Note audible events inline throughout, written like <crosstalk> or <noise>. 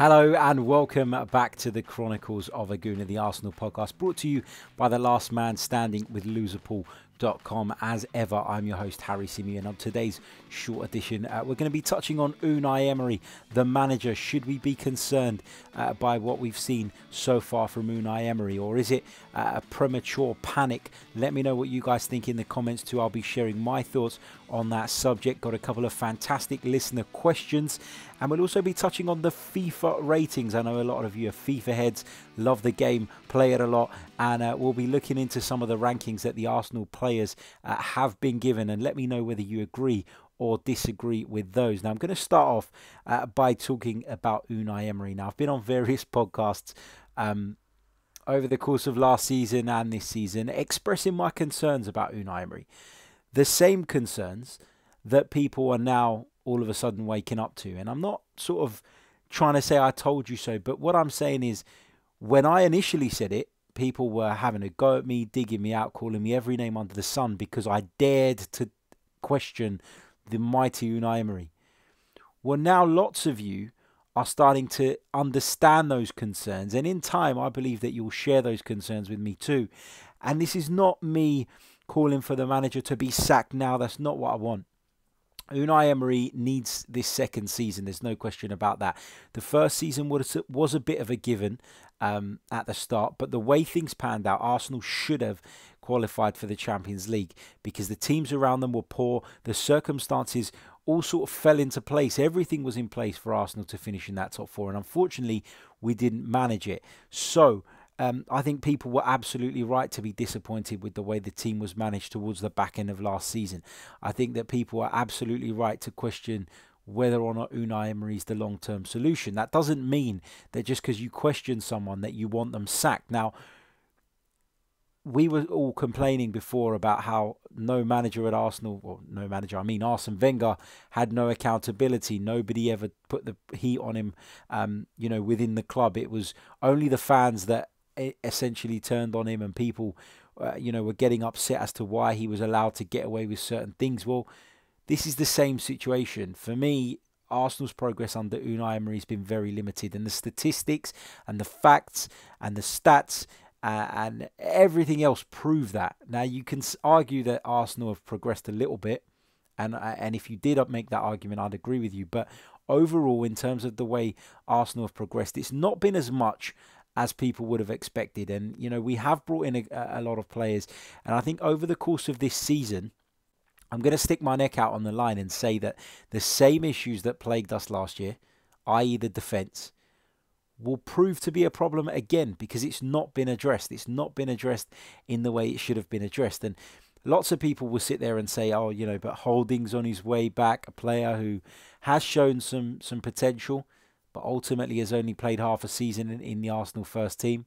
Hello and welcome back to the Chronicles of a Gooner, the Arsenal podcast, brought to you by the last man standing with loserpool.com. As ever, I'm your host, Harry Symeou. On today's short edition, uh, we're going to be touching on Unai Emery, the manager. Should we be concerned uh, by what we've seen so far from Unai Emery, or is it uh, a premature panic? Let me know what you guys think in the comments too. I'll be sharing my thoughts on that subject. Got a couple of fantastic listener questions. And we'll also be touching on the FIFA ratings. I know a lot of you are FIFA heads, love the game, play it a lot, and uh, we'll be looking into some of the rankings that the Arsenal players uh, have been given. And let me know whether you agree or disagree with those. Now, I'm going to start off uh, by talking about Unai Emery. Now, I've been on various <laughs> podcasts. Um, over the course of last season and this season, expressing my concerns about Unai Emery. The same concerns that people are now all of a sudden waking up to. And I'm not sort of trying to say I told you so, but what I'm saying is when I initially said it, people were having a go at me, digging me out, calling me every name under the sun because I dared to question the mighty Unai Emery. Well, now lots of you are starting to understand those concerns, and in time, I believe that you'll share those concerns with me too. And this is not me calling for the manager to be sacked now. That's not what I want. Unai Emery needs this second season. There's no question about that. The first season was was a bit of a given um, at the start, but the way things panned out, Arsenal should have qualified for the Champions League because the teams around them were poor. The circumstances all sort of fell into place. Everything was in place for Arsenal to finish in that top four, and unfortunately, we didn't manage it. So um, I think people were absolutely right to be disappointed with the way the team was managed towards the back end of last season. I think that people are absolutely right to question whether or not Unai Emery is the long term solution. That doesn't mean that just because you question someone that you want them sacked. Now, we were all complaining before about how no manager at Arsenal, or no manager, I mean Arsene Wenger, had no accountability. Nobody ever put the heat on him, um, you know, within the club. It was only the fans that essentially turned on him and people, uh, you know, were getting upset as to why he was allowed to get away with certain things. Well, this is the same situation. For me, Arsenal's progress under Unai Emery has been very limited, and the statistics and the facts and the stats uh, and everything else prove that. Now, you can argue that Arsenal have progressed a little bit, and uh, and if you did make that argument, I'd agree with you. But overall, in terms of the way Arsenal have progressed, it's not been as much as people would have expected. And, you know, we have brought in a, a lot of players. And I think over the course of this season, I'm going to stick my neck out on the line and say that the same issues that plagued us last year, i.e., the defence, will prove to be a problem again because it's not been addressed. It's not been addressed in the way it should have been addressed. And lots of people will sit there and say, oh, you know, but Holding's on his way back, a player who has shown some some potential but ultimately has only played half a season in, in the Arsenal first team.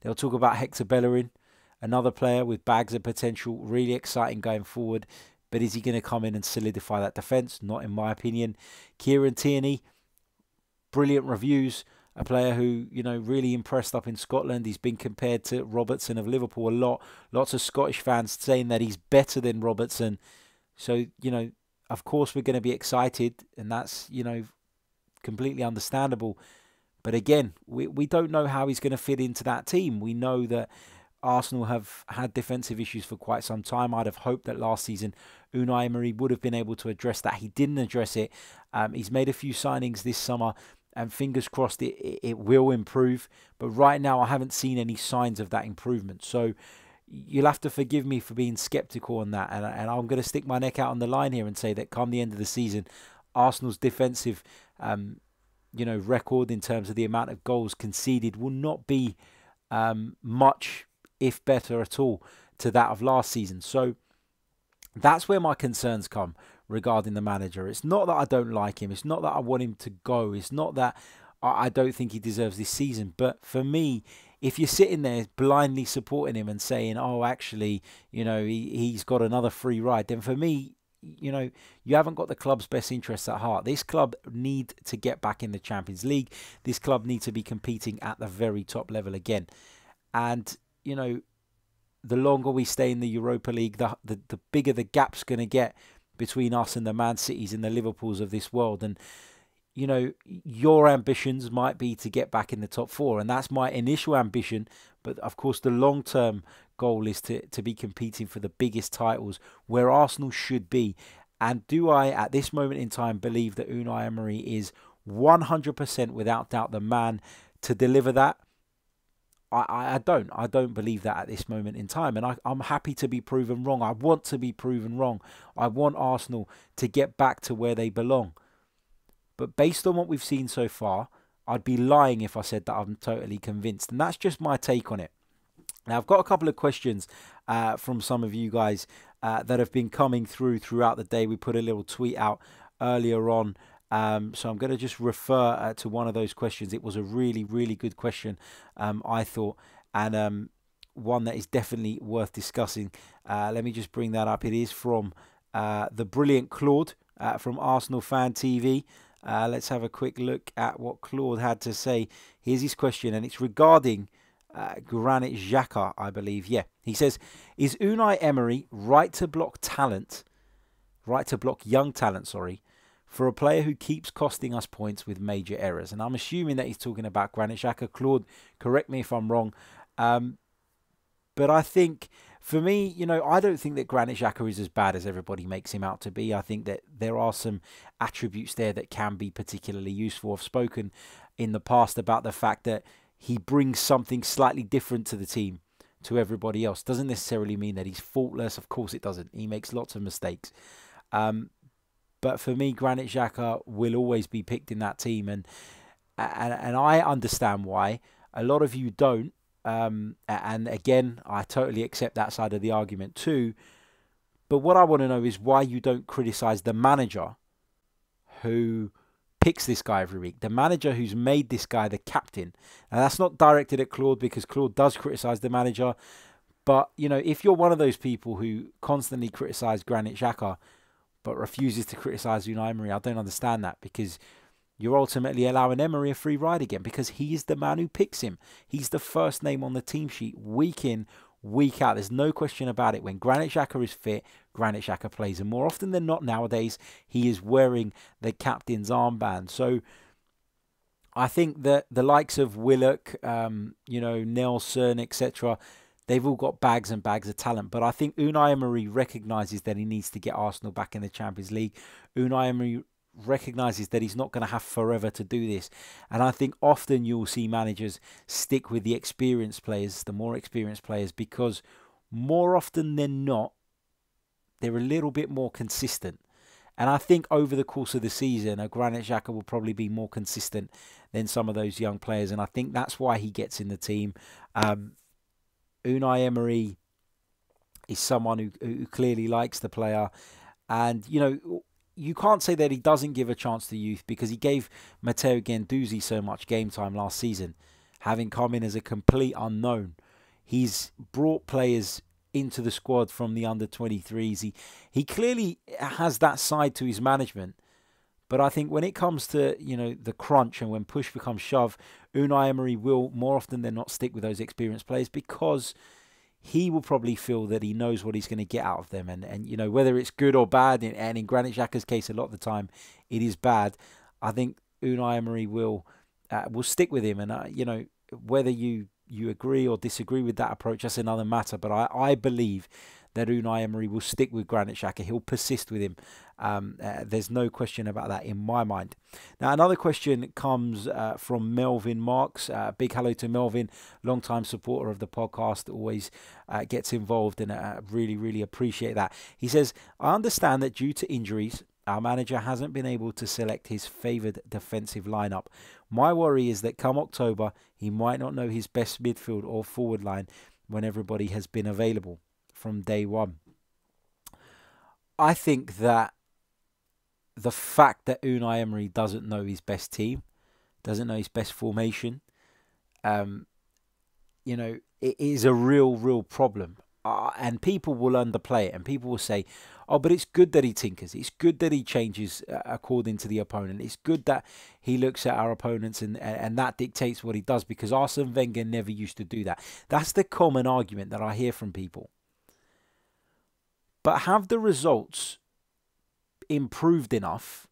They'll talk about Hector Bellerin, another player with bags of potential, really exciting going forward. But is he going to come in and solidify that defence? Not in my opinion. Kieran Tierney, brilliant reviews. A player who, you know, really impressed up in Scotland. He's been compared to Robertson of Liverpool a lot. Lots of Scottish fans saying that he's better than Robertson. So, you know, of course we're going to be excited. And that's, you know, completely understandable. But again, we, we don't know how he's going to fit into that team. We know that Arsenal have had defensive issues for quite some time. I'd have hoped that last season Unai Emery would have been able to address that. He didn't address it. Um, he's made a few signings this summer, and fingers crossed it, it will improve. But right now, I haven't seen any signs of that improvement. So you'll have to forgive me for being skeptical on that. And, and I'm going to stick my neck out on the line here and say that come the end of the season, Arsenal's defensive um, you know, record in terms of the amount of goals conceded will not be um, much, if better at all, to that of last season. So that's where my concerns come regarding the manager. It's not that I don't like him. It's not that I want him to go. It's not that I don't think he deserves this season. But for me, if you're sitting there blindly supporting him and saying, "Oh, actually, you know, he, he's got another free ride," then for me, you know, you haven't got the club's best interests at heart. This club need to get back in the Champions League. This club need to be competing at the very top level again. And, you know, the longer we stay in the Europa League, the the, the bigger the gap's going to get between us and the Man Cities and the Liverpools of this world. And, you know, your ambitions might be to get back in the top four, and that's my initial ambition. But of course, the long term goal is to, to be competing for the biggest titles where Arsenal should be. And do I, at this moment in time, believe that Unai Emery is 100% without doubt the man to deliver that? I, I don't. I don't believe that at this moment in time. And I, I'm happy to be proven wrong. I want to be proven wrong. I want Arsenal to get back to where they belong. But based on what we've seen so far, I'd be lying if I said that I'm totally convinced. And that's just my take on it. Now, I've got a couple of questions uh, from some of you guys uh, that have been coming through throughout the day. We put a little tweet out earlier on. Um, so I'm going to just refer uh, to one of those questions. It was a really, really good question, um, I thought, and um, one that is definitely worth discussing. Uh, let me just bring that up. It is from uh, the brilliant Claude uh, from Arsenal Fan TV. Let's have a quick look at what Claude had to say. Here's his question, and it's regarding uh, Granit Xhaka, I believe. Yeah, he says, "Is Unai Emery right to block talent, right to block young talent? Sorry, for a player who keeps costing us points with major errors?" And I'm assuming that he's talking about Granit Xhaka. Claude, correct me if I'm wrong. Um, but I think for me, you know, I don't think that Granit Xhaka is as bad as everybody makes him out to be. I think that there are some attributes there that can be particularly useful. I've spoken in the past about the fact that he brings something slightly different to the team to everybody else. Doesn't necessarily mean that he's faultless. Of course, it doesn't. He makes lots of mistakes. Um, but for me, Granit Xhaka will always be picked in that team, and and and I understand why. A lot of you don't, um, and again, I totally accept that side of the argument too. But what I want to know is why you don't criticize the manager who picks this guy every week, the manager who's made this guy the captain. And that's not directed at Claude because Claude does criticize the manager. But, you know, if you're one of those people who constantly criticize Granit Xhaka but refuses to criticize Unai Emery, I don't understand that because you're ultimately allowing Emery a free ride again because he is the man who picks him. He's the first name on the team sheet week in, week out. There's no question about it. When Granit Xhaka is fit, Granit Xhaka plays. And more often than not nowadays, he is wearing the captain's armband. So I think that the likes of Willock, um, you know, Nelson, etc., they've all got bags and bags of talent. But I think Unai Emery recognises that he needs to get Arsenal back in the Champions League. Unai Emery recognizes that he's not going to have forever to do this. And I think often you'll see managers stick with the experienced players, the more experienced players, because more often than not, they're a little bit more consistent. And I think over the course of the season, a Granit Xhaka will probably be more consistent than some of those young players. And I think that's why he gets in the team. Um, Unai Emery is someone who, who clearly likes the player. And, you know, you can't say that he doesn't give a chance to youth because he gave Matteo Guendouzi so much game time last season, having come in as a complete unknown. He's brought players into the squad from the under 23s. He he clearly has that side to his management. But I think when it comes to, you know, the crunch and when push becomes shove, Unai Emery will more often than not stick with those experienced players because he will probably feel that he knows what he's going to get out of them. And, and you know, whether it's good or bad, and in Granit Xhaka's case, a lot of the time it is bad. I think Unai Emery will uh, will stick with him. And, uh, you know, whether you, you agree or disagree with that approach, that's another matter. But I, I believe that Unai Emery will stick with Granit Xhaka. He'll persist with him. Um, uh, there's no question about that in my mind. Now, another question comes uh, from Melvin Marks. Uh, big hello to Melvin, long-time supporter of the podcast, always uh, gets involved, and uh, really, really appreciate that. He says, I understand that due to injuries, our manager hasn't been able to select his favoured defensive lineup. My worry is that come October, he might not know his best midfield or forward line when everybody has been available from day one. I think that the fact that Unai Emery doesn't know his best team, doesn't know his best formation, um, you know, it is a real, real problem. Uh, and people will underplay it, and people will say, "Oh, but it's good that he tinkers. It's good that he changes uh, according to the opponent. It's good that he looks at our opponents, and and that dictates what he does." Because Arsene Wenger never used to do that. That's the common argument that I hear from people. But have the results improved enough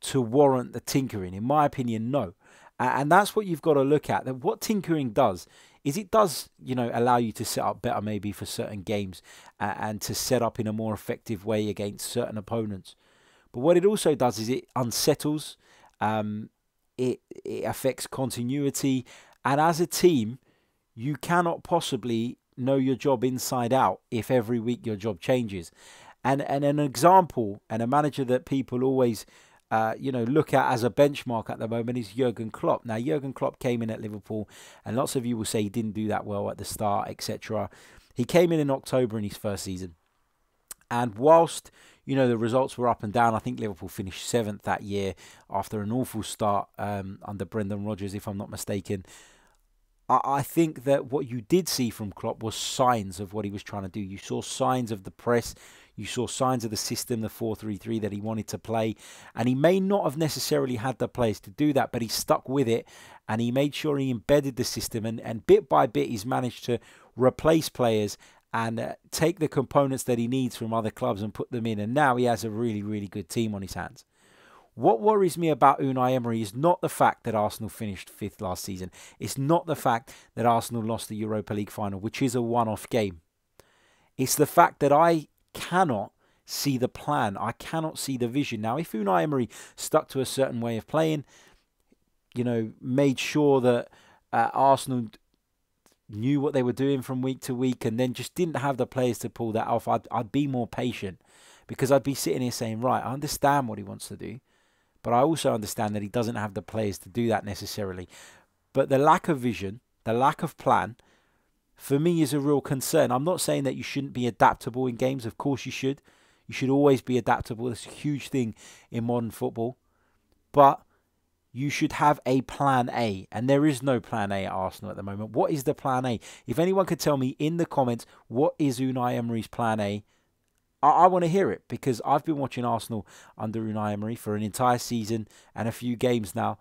to warrant the tinkering? In my opinion, no. And that's what you've got to look at. That what tinkering does is it does, you know, allow you to set up better maybe for certain games and to set up in a more effective way against certain opponents. But what it also does is it unsettles, um, it, it affects continuity, and as a team, you cannot possibly know your job inside out if every week your job changes. And and an example and a manager that people always uh, you know, look at as a benchmark at the moment is Jurgen Klopp. Now, Jurgen Klopp came in at Liverpool, and lots of you will say he didn't do that well at the start, etc. He came in in October in his first season, and whilst you know the results were up and down, I think Liverpool finished seventh that year after an awful start um, under Brendan Rodgers, if I'm not mistaken. I think that what you did see from Klopp was signs of what he was trying to do. You saw signs of the press. You saw signs of the system, the 4 3 3 that he wanted to play. And he may not have necessarily had the players to do that, but he stuck with it and he made sure he embedded the system. And, and bit by bit, he's managed to replace players and uh, take the components that he needs from other clubs and put them in. And now he has a really, really good team on his hands. What worries me about Unai Emery is not the fact that Arsenal finished fifth last season. It's not the fact that Arsenal lost the Europa League final, which is a one off game. It's the fact that I cannot see the plan. I cannot see the vision. Now, if Unai Emery stuck to a certain way of playing, you know, made sure that uh, Arsenal knew what they were doing from week to week and then just didn't have the players to pull that off, I'd, I'd be more patient because I'd be sitting here saying, right, I understand what he wants to do. But I also understand that he doesn't have the players to do that necessarily. But the lack of vision, the lack of plan, for me is a real concern. I'm not saying that you shouldn't be adaptable in games. Of course you should. You should always be adaptable. It's a huge thing in modern football. But you should have a plan A. And there is no plan A at Arsenal at the moment. What is the plan A? If anyone could tell me in the comments what is Unai Emery's plan A, I, I want to hear it because I've been watching Arsenal under Unai Emery for an entire season and a few games now,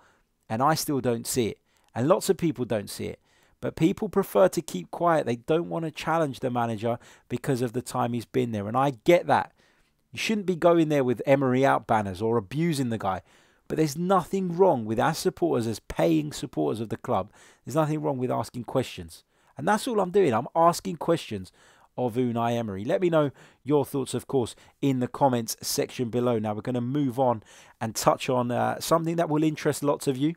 and I still don't see it. And lots of people don't see it. But people prefer to keep quiet. They don't want to challenge the manager because of the time he's been there. And I get that. You shouldn't be going there with Emery out banners or abusing the guy. But there's nothing wrong with as supporters, as paying supporters of the club, there's nothing wrong with asking questions. And that's all I'm doing. I'm asking questions of Unai Emery. Let me know your thoughts, of course, in the comments section below. Now, we're going to move on and touch on uh, something that will interest lots of you.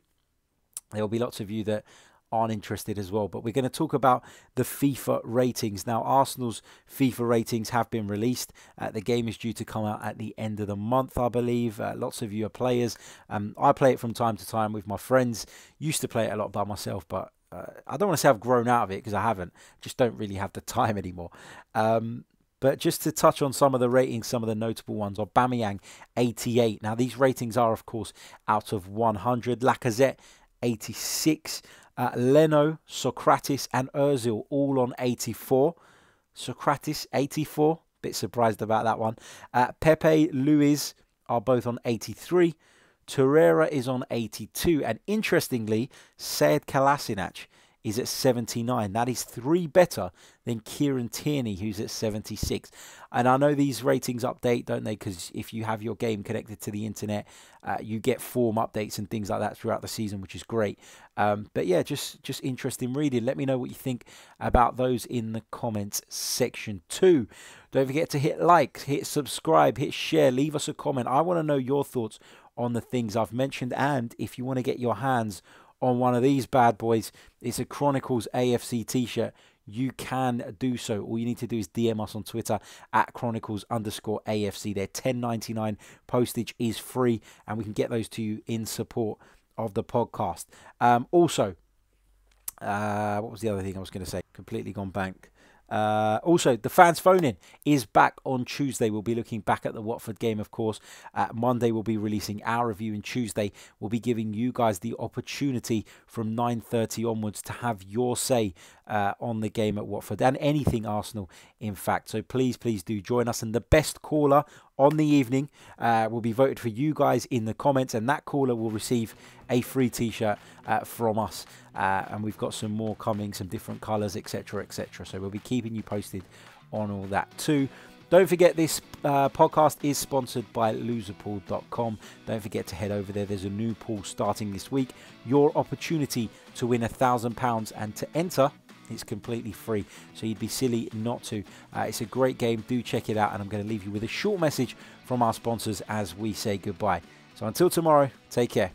There will be lots of you that aren't interested as well. But we're going to talk about the FIFA ratings. Now, Arsenal's FIFA ratings have been released. Uh, the game is due to come out at the end of the month, I believe. Uh, lots of you are players. Um, I play it from time to time with my friends. Used to play it a lot by myself, but uh, I don't want to say I've grown out of it because I haven't. Just don't really have the <laughs> time anymore. Um, but just to touch on some of the ratings, some of the notable ones, are Aubameyang 88. Now these ratings are of course out of 100. Lacazette 86. Uh, Leno, Sokratis, and Ozil all on 84. Sokratis 84. Bit surprised about that one. Uh, Pepe, Luiz are both on 83. Torreira is on 82. And interestingly, Sead Kolasinac is at 79. That is three better than Kieran Tierney, who's at 76. And I know these ratings update, don't they? Because if you have your game connected to the internet, uh, you get form updates and things like that throughout the season, which is great. Um, but yeah, just just interesting reading. Let me know what you think about those in the comments section too. Don't forget to hit like, hit subscribe, hit share, leave us a comment. I want to know your thoughts on the things I've mentioned. And if you want to get your hands on one of these bad boys, it's a Chronicles AFC t shirt. You can do so. All you need to do is DM us on Twitter at Chronicles underscore AFC. Their 10.99 postage is free, and we can get those to you in support of the podcast. Um, also, uh, what was the other thing I was going to say? Completely gone blank. Uh, also, the fans phone in is back on Tuesday. We'll be looking back at the Watford game, of course. Uh, Monday, we'll be releasing our review, and Tuesday, we'll be giving you guys the opportunity from 9:30 onwards to have your say uh, on the game at Watford and anything Arsenal, in fact. So please, please do join us. And the best caller on the evening uh, will be voted for you guys in the comments, and that caller will receive a free T-shirt uh, from us. Uh, and we've got some more coming, some different colours, etc., etc. So we'll be keeping you posted on all that too. Don't forget this uh, podcast is sponsored by loserpool.com. Don't forget to head over there. There's a new pool starting this week. Your opportunity to win a thousand pounds and to enter it's completely free, so you'd be silly not to. Uh, it's a great game. Do check it out, and I'm going to leave you with a short message from our sponsors as we say goodbye. So until tomorrow, take care.